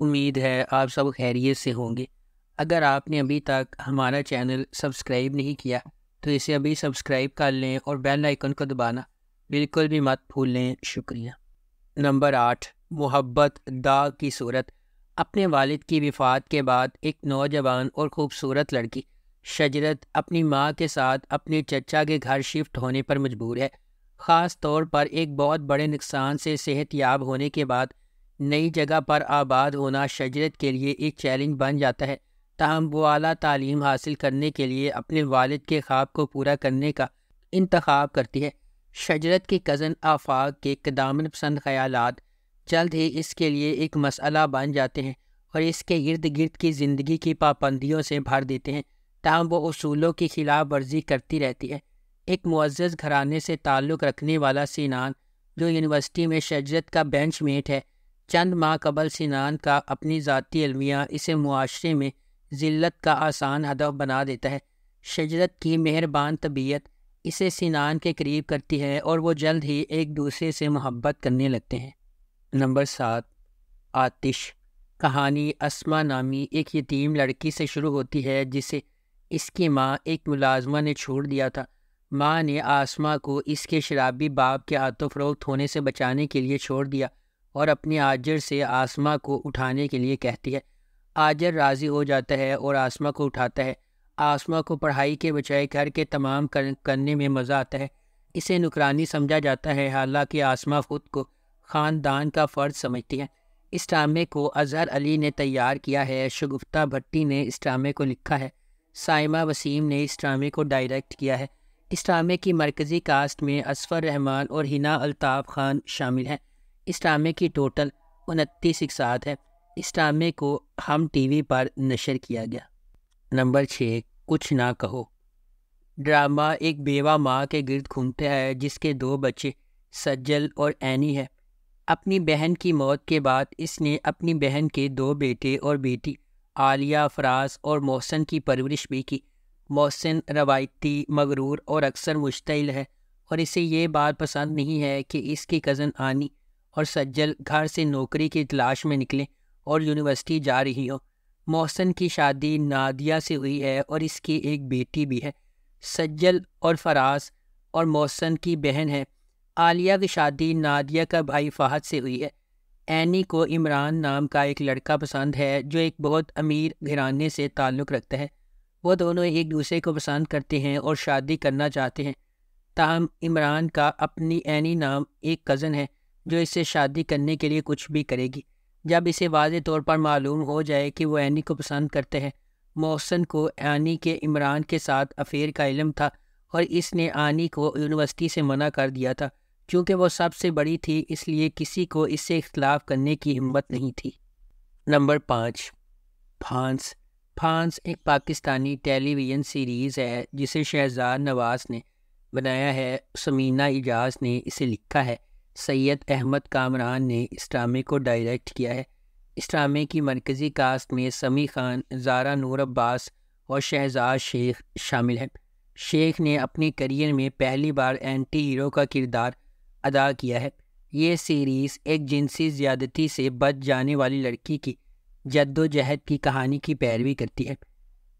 उम्मीद है आप सब खैरियत से होंगे। अगर आपने अभी तक हमारा चैनल सब्सक्राइब नहीं किया तो इसे अभी सब्सक्राइब कर लें और बेल आइकन को दबाना बिल्कुल भी मत भूलें। शुक्रिया। नंबर आठ, मोहब्बत दाग की सूरत। अपने वालिद की विफात के बाद एक नौजवान और ख़ूबसूरत लड़की, शजरत अपनी माँ के साथ अपने चचा के घर शिफ्ट होने पर मजबूर है। ख़ास तौर पर एक बहुत बड़े नुकसान से सेहत याब होने के बाद नई जगह पर आबाद होना शजरत के लिए एक चैलेंज बन जाता है। ताहम वो अली तालीम हासिल करने के लिए अपने वालद के ख्वाब को पूरा करने का इंतखब करती है। शजरत के कज़न आफाक के कदामन पसंद ख्याल जल्द ही इसके लिए एक मसला बन जाते हैं और इसके इर्द गिर्द की ज़िंदगी की पाबंदियों से भर देते हैं। ताहम वो असूलों की खिलाफ वर्जी करती रहती है। एक मुआज़ घराने से ताल्लुक़ रखने वाला सीनान जो यूनिवर्सिटी में शजरत का बेंच मेट है। चंद माह कबल सिनान का अपनी ज़ाती अलमिया इसे मुआरे में ज़िल्लत का आसान हदफ बना देता है। शजरत की मेहरबान तबीयत इसे सिनान के करीब करती है और वो जल्द ही एक दूसरे से मोहब्बत करने लगते हैं। नंबर सात, आतिश। कहानी असमा नामी एक यतीम लड़की से शुरू होती है जिसे इसकी माँ एक मुलाजमा ने छोड़ दिया था। माँ ने आसमा को इसके शराबी बाप के आतोफरोख्त होने से बचाने के लिए छोड़ दिया। और अपनी आजर से आसमा को उठाने के लिए कहती है। आजर राज़ी हो जाता है और आसमा को उठाता है। आसमा को पढ़ाई के बजाय घर के तमाम कर, करने में मज़ा आता है। इसे नुकरानी समझा जाता है हालाँकि आसमा खुद को ख़ानदान का फ़र्ज़ समझती है। इस ड्रामे को अजहर अली ने तैयार किया है शगुफ्ता भट्टी ने इस ड्रामे को लिखा है साइमा वसीम ने इस ड्रामे को डायरेक्ट किया है। इस ड्रामे की मरकज़ी कास्ट में असफ़र रहमान और हिना अल्ताफ़ खान शामिल हैं। इस ड्रामे की टोटल उनतीस इकसात है। इस ड्रामे को हम टीवी पर नशर किया गया। नंबर छः कुछ ना कहो। ड्रामा एक बेवा माँ के गिर्द घूमता है, जिसके दो बच्चे, सज्जल और एनी है। अपनी बहन की मौत के बाद इसने अपनी बहन के दो बेटे और बेटी, आलिया, फराज और मोहसन की परवरिश भी की। मोहसिन रवायती, मगरूर और अक्सर मुश्तिल है, और इसे ये बात पसंद नहीं है कि इसकी कज़न आनी और सज्जल घर से नौकरी की तलाश में निकले और यूनिवर्सिटी जा रही हो। मोहसन की शादी नादिया से हुई है और इसकी एक बेटी भी है। सज्जल और फराज और मोहसन की बहन है। आलिया की शादी नादिया का भाई फ़हद से हुई है। एनी को इमरान नाम का एक लड़का पसंद है जो एक बहुत अमीर घराने से ताल्लुक़ रखता है। वो दोनों एक दूसरे को पसंद करते हैं और शादी करना चाहते हैं। ताहम इमरान का अपनी एनी नाम एक कज़न है। जो इससे शादी करने के लिए कुछ भी करेगी। जब इसे वाज तौर पर मालूम हो जाए कि वो एनी को पसंद करते हैं, मोहसन को आनी के इमरान के साथ अफेयर का इलम था और इसने आनी को यूनिवर्सिटी से मना कर दिया था, क्योंकि वो सबसे बड़ी थी, इसलिए किसी को इससे इख्तलाफ करने की हिम्मत नहीं थी। नंबर पाँच फांस फांस एक पाकिस्तानी टेलीविज़न सीरीज़ है, जिसे शहजाद नवाज़ ने बनाया है, समीना इजाज़ ने इसे लिखा है। सैयद अहमद कामरान ने इस ड्रामे को डायरेक्ट किया है। इस ड्रामे की मरकज़ी कास्ट में समी खान, ज़ारा नूर अब्बास और शहजाद शेख शामिल हैं। शेख ने अपने करियर में पहली बार एंटी हीरो का किरदार अदा किया है। ये सीरीज़ एक जिनसी ज़्यादती से बच जाने वाली लड़की की, जद्दोजहद की कहानी की पैरवी करती है।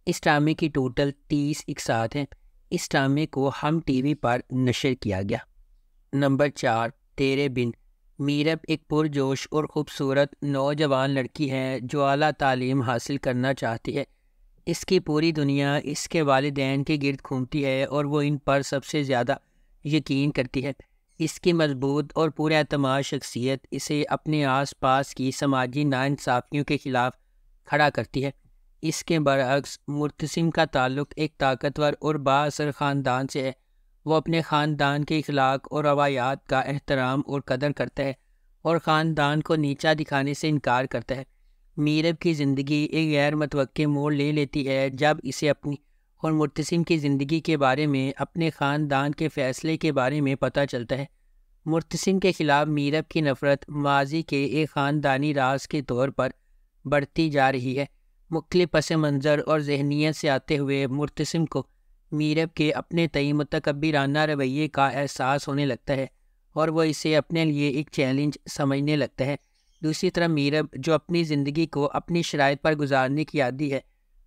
इस ड्रामे की टोटल तीस इकसात हैं। इस ड्रामे को हम टीवी पर नशर किया गया। नंबर चार तेरे बिन। मीरब एक पुरजोश और ख़ूबसूरत नौजवान लड़की है, जो अली तालीम हासिल करना चाहती है। इसकी पूरी दुनिया इसके वालदेन के गिरद घूमती है और वो इन पर सबसे ज़्यादा यकीन करती है। इसकी मज़बूत और पूरे शख्सियत इसे अपने आस पास की समाजी नाानसाफ़ियों के ख़िलाफ़ खड़ा करती है। इसके बरअक्स मुर्तसिम का ताल्लुक़ एक ताकतवर और बासर ख़ानदान से है। वो अपने ख़ानदान के अखलाक और रवायात का एहतराम और कदर करता है और ख़ानदान को नीचा दिखाने से इनकार करता है। मीरब की ज़िंदगी एक गैर मतवक़ मोड़ ले लेती है जब इसे अपनी और मुर्तसिम की ज़िंदगी के बारे में, अपने ख़ानदान के फ़ैसले के बारे में पता चलता है। मुर्तसिम के ख़िलाफ़ मीरब की नफ़रत माजी के एक ख़ानदानी राज के तौर पर बढ़ती जा रही है। मुख्तु पस मंज़र और जहनीत से आते हुए मुर्तसिम को मीरब के अपने तय मुतकबराना रवैये का एहसास होने लगता है और वह इसे अपने लिए एक चैलेंज समझने लगता है। दूसरी तरफ़ मीरब, जो अपनी ज़िंदगी को अपनी शराइ पर गुजारने की आदि है,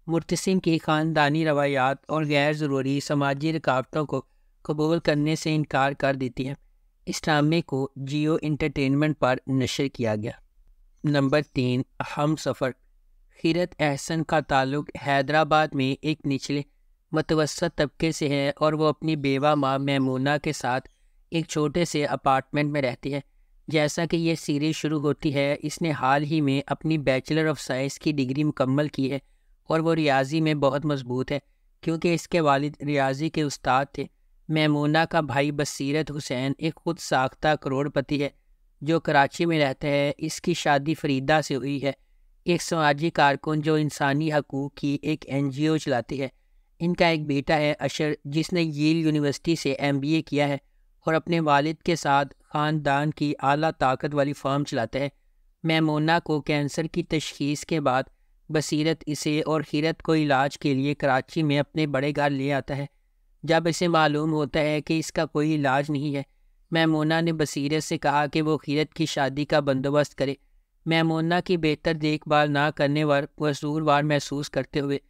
मुर्तसिम की ख़ानदानी रवायात और गैर ज़रूरी समाजी रुकावटों को कबूल करने से इनकार कर देती है। इस ड्रामे को जियो इंटरटेनमेंट पर नशर किया गया। नंबर तीन, हम सफ़र। खीरत एहसन का ताल्लुक हैदराबाद में एक निचले मतवसत तबके से है और वो अपनी बेवा माँ मैमूना के साथ एक छोटे से अपार्टमेंट में रहती है। जैसा कि यह सीरीज़ शुरू होती है, इसने हाल ही में अपनी बैचलर ऑफ़ साइंस की डिग्री मुकम्मल की है और वो रियाजी में बहुत मज़बूत है, क्योंकि इसके वालिद रियाजी के उस्ताद थे। मैमूना का भाई बसीरत हुसैन एक खुद साख्ता करोड़पति है, जो कराची में रहता है। इसकी शादी फरीदा से हुई है। एक समाजी कारकुन जो इंसानी हकूक़ की एक एन जी ओ चलाती है। इनका एक बेटा है अशर, जिसने यील यूनिवर्सिटी से एम बी ए किया है और अपने वालिद के साथ ख़ानदान की आला ताकत वाली फार्म चलाता है। मैमोना को कैंसर की तशखीस के बाद बसीरत इसे और खीरत को इलाज के लिए कराची में अपने बड़े घर ले आता है। जब इसे मालूम होता है कि इसका कोई इलाज नहीं है, मैमोना ने बसीरत से कहा कि वो खीरत की शादी का बंदोबस्त करे। मैमोना की बेहतर देखभाल ना करने पर वसूरवार महसूस करते हुए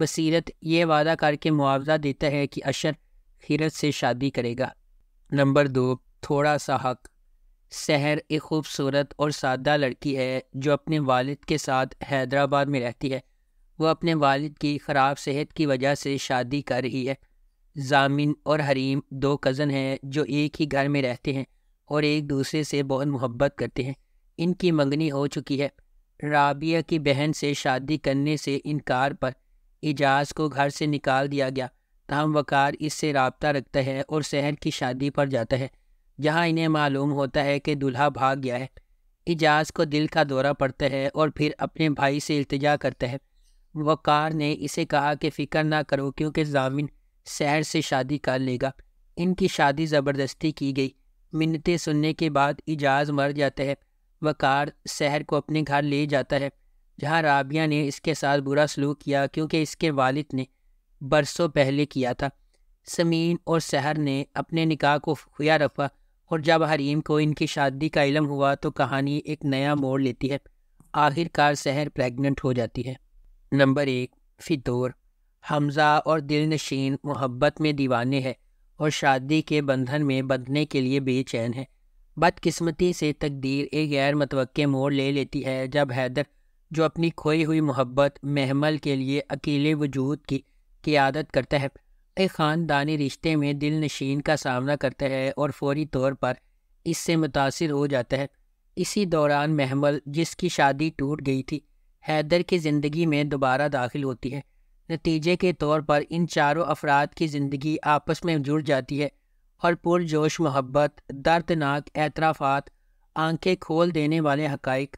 बसीरत ये वादा करके मुआवजा देता है कि अशर खीरत से शादी करेगा। नंबर दो, थोड़ा सा हक। शहर एक खूबसूरत और सादा लड़की है जो अपने वालिद के साथ हैदराबाद में रहती है। वह अपने वालिद की ख़राब सेहत की वजह से शादी कर रही है। जामिन और हरीम दो कज़न हैं जो एक ही घर में रहते हैं और एक दूसरे से बहुत मोहब्बत करते हैं। इनकी मंगनी हो चुकी है। राबिया की बहन से शादी करने से इनकार पर एजाज को घर से निकाल दिया गया। तहम वकार इससे रबता रखता है और शहर की शादी पर जाता है, जहाँ इन्हें मालूम होता है कि दुल्हा भाग गया है। एजाज को दिल का दौरा पड़ता है और फिर अपने भाई से इल्तजा करता है। वकार ने इसे कहा कि फ़िक्र ना करो क्योंकि जामिन शहर से शादी कर लेगा। इनकी शादी ज़बरदस्ती की गई। मिन्नतें सुनने के बाद इजाज़ मर जाता है। वकार शहर को अपने घर ले जाता है। जहाँ राबिया ने इसके साथ बुरा सलूक किया, क्योंकि इसके वालिद ने बरसों पहले किया था। समीन और सहर ने अपने निकाह को खुया रखा, और जब हरीम को इनकी शादी का इलम हुआ तो कहानी एक नया मोड़ लेती है। आखिरकार सहर प्रेग्नेंट हो जाती है। नंबर एक, फितौर। हमज़ा और दिल नशीन मोहब्बत में दीवाने हैं, और शादी के बंधन में बंधने के लिए बेचैन है। बदकिस्मती से तकदीर एक गैर मतवक़ मोड़ ले लेती है, जब हैदर जो अपनी खोई हुई मोहब्बत, महमल के लिए अकेले वजूद की क़ियादत करता है। एक ख़ानदानी रिश्ते में दिल नशीन का सामना करता है और फौरी तौर पर इससे मुतासर हो जाता है। इसी दौरान महमल, जिसकी शादी टूट गई थी, हैदर की ज़िंदगी में दोबारा दाखिल होती है। नतीजे के तौर पर इन चारों अफराद की ज़िंदगी आपस में जुड़ जाती है और पुरजोश मोहब्बत, दर्दनाक एतराफ़ात, आँखें खोल देने वाले हकाइक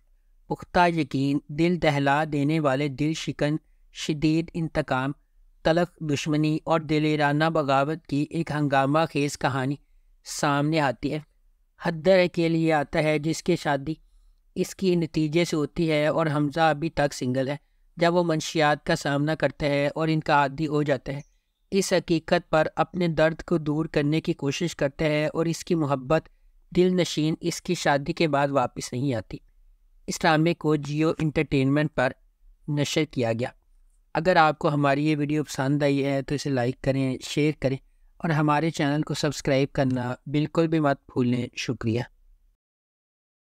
पुख्ता यकीन, दिल दहला देने वाले दिल शिकन, शदीद इंतकाम, तलख दुश्मनी और दिलेराना बगावत की एक हंगामा खेज कहानी सामने आती है। हदर के लिए आता है जिसकी शादी इसकी नतीजे से होती है और हमज़ा अभी तक सिंगल है। जब वो मंशियात का सामना करता है और इनका आदि हो जाता है, इस हकीकत पर अपने दर्द को दूर करने की कोशिश करता है और इसकी मोहब्बत दिल नशीन इसकी शादी के बाद वापस नहीं आती। इस को जियो इंटरटेनमेंट पर नशर किया गया। अगर आपको हमारी ये वीडियो पसंद आई है तो इसे लाइक करें, शेयर करें और हमारे चैनल को सब्सक्राइब करना बिल्कुल भी मत भूलें। शुक्रिया।